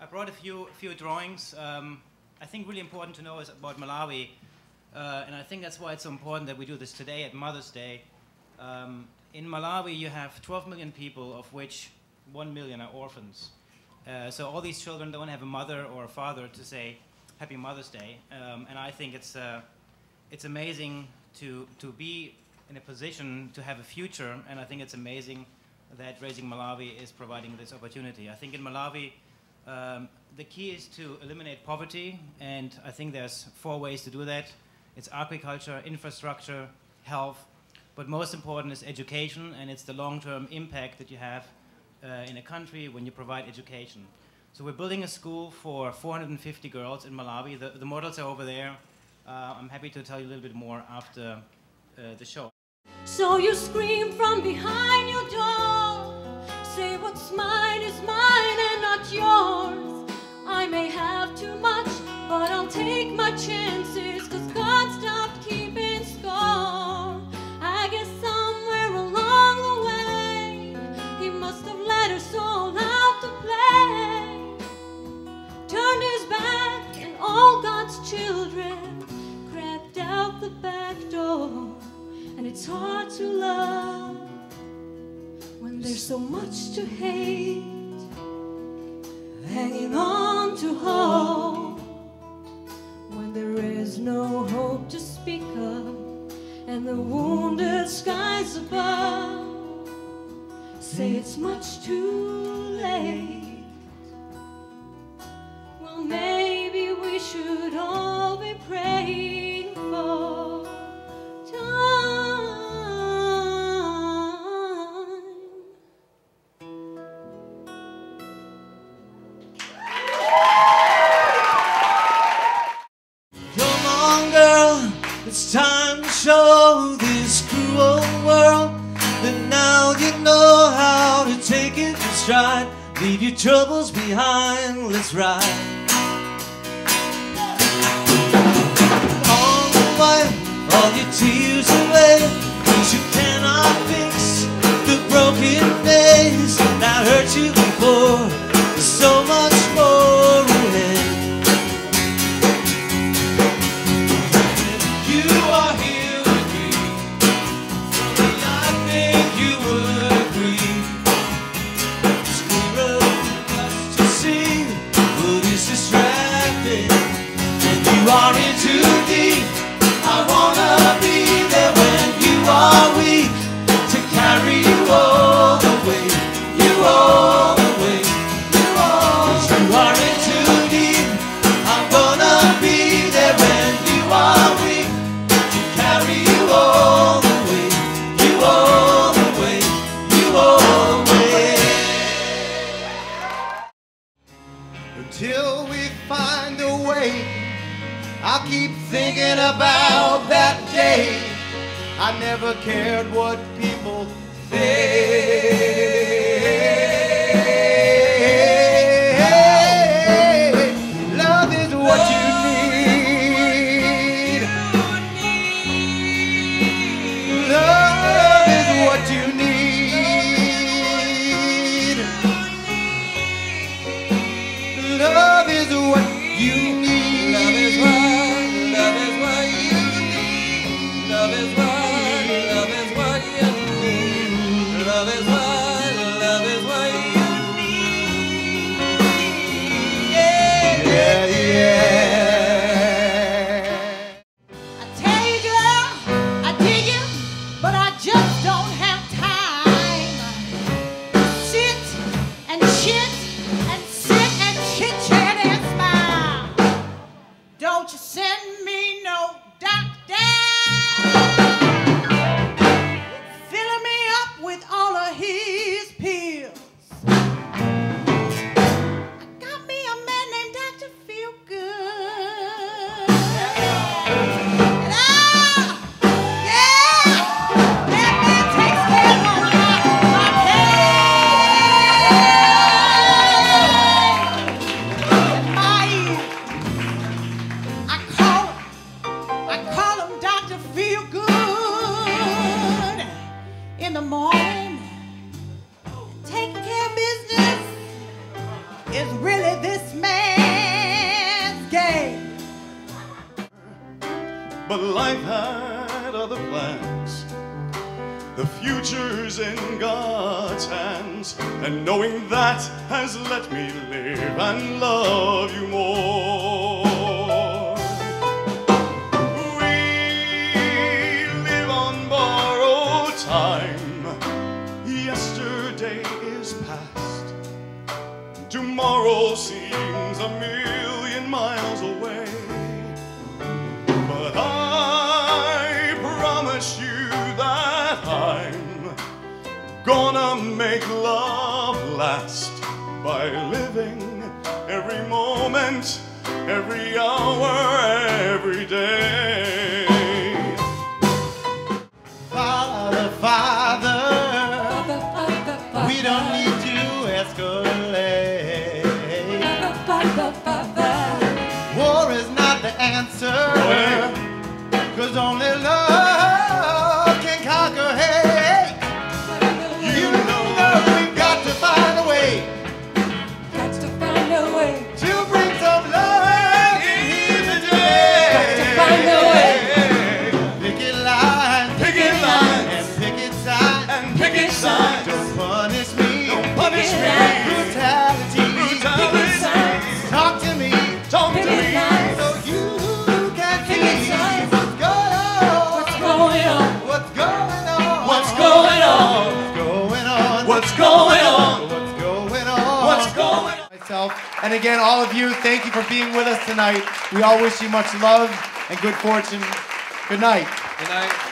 I brought a few few drawings. Um, I think really important to know is about Malawi, uh, and I think that's why it's so important that we do this today at Mother's Day. Um, in Malawi, you have 12 million people, of which 1 million are orphans. Uh, so all these children don't have a mother or a father to say Happy Mother's Day, um, and I think it's uh, it's amazing to to be in a position to have a future, and I think it's amazing that Raising Malawi is providing this opportunity. I think in Malawi, um, the key is to eliminate poverty, and I think there's four ways to do that. It's agriculture, infrastructure, health, but most important is education, and it's the long-term impact that you have uh, in a country when you provide education. So we're building a school for 450 girls in Malawi. The, the models are over there. Uh, I'm happy to tell you a little bit more after uh, the show. So you scream from behind your door. Say what's mine is mine not yours. I may have too much, but I'll take my chances. Cause God stopped keeping score. I guess somewhere along the way, He must have let us all out to play. Turned His back, and all God's children crept out the back door. And it's hard to love when there's so much to hate. Hanging on to hope when there is no hope to speak of, and the wounded skies above say it's much too late. Well, maybe we should all be praying it. Leave your troubles behind, let's ride. On the way, all your tears away, cause you cannot fix the broken days that hurt you before. Until we find a way. I'll keep thinking about that day. I never cared what people say. Love But life had other plans. The future's in God's hands, and knowing that has let me live and love you more. We live on borrowed time. Yesterday is past. Tomorrow seems a million miles away. Gonna make love last by living every moment, every hour, every day. And again, all of you, thank you for being with us tonight. We all wish you much love and good fortune. Good night. Good night.